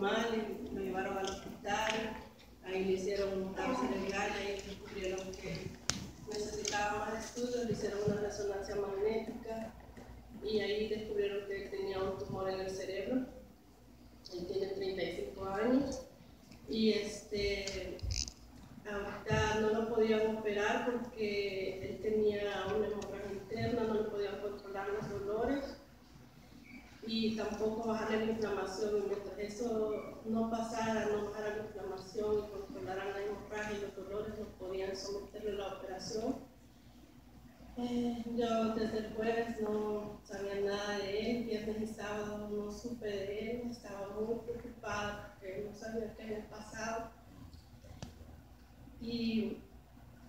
mal lo llevaron al hospital. Ahí le hicieron un cáncer cerebral ahí descubrieron que necesitaba más estudios, le hicieron una resonancia magnética y ahí descubrieron que tenía un tumor en el cerebro. Él tiene 35 años y este, ahorita no lo podían operar porque él tenía una hemorragia interna, no le podían y tampoco bajar la inflamación. Eso no pasara, no bajara la inflamación y controlaran la hemorragia y los dolores, no podían someterle a la operación. Eh, yo desde el jueves no sabía nada de él, viernes y sábado no supe de él, estaba muy preocupada porque no sabía qué había pasado. Y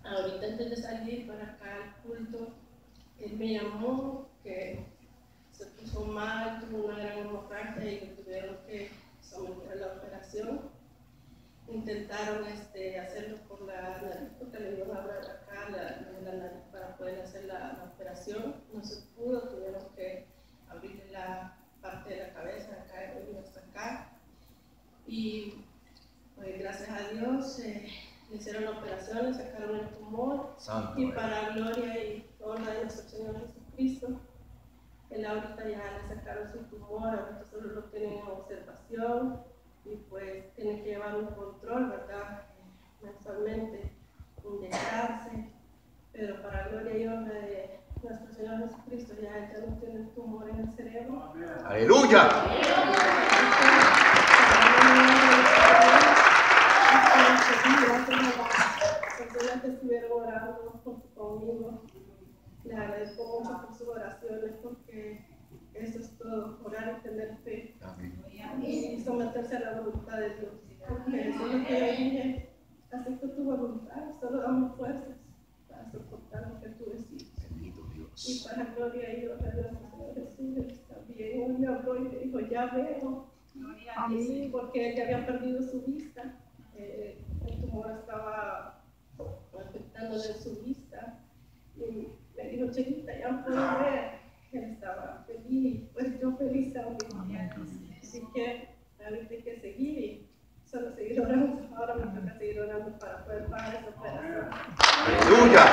ahorita antes de salir para acá al culto, él me llamó que se puso mal, tuvo una gran hemorragia y le tuvieron que someter a Intentaron este, hacerlo por la nariz porque le iban a abrir acá la, la nariz para poder hacer la, la, operación. No se pudo, tuvieron que abrirle la parte de la cabeza acá y hasta acá. Y pues gracias a Dios eh, le hicieron la operación, le sacaron el tumor. Santo, y para gloria y honra de nuestro Señor Jesucristo él ahorita ya le sacaron su tumor, ahorita solo lo tienen en observación y pues tiene que llevar un control, ¿verdad? Mensualmente, inyectarse, pero para gloria y honra de nuestro Señor Jesucristo ya, ya no tiene tumor en el cerebro. Aleluya. Personas que estuvieron orando conmigo le agradezco mucho por sus oraciones porque eso es todo, y someterse a la voluntad de Dios. Porque eso es lo que yo dije, acepto tu voluntad, solo dame fuerzas para soportar lo que tú decides. Bendito Dios. Y para gloria y honra de nuestro Señor Jesús, también hoy me habló y me dijo, ya veo. Y sí, porque él ya había perdido su vista, eh, el tumor estaba afectándole su vista. Y me dijo, chiquita, ya puedo ver. Él estaba feliz, pues yo feliz también. Así que ahorita hay que seguir y orando. Ahora me toca seguir orando para poder pagar esa operación. Aleluya.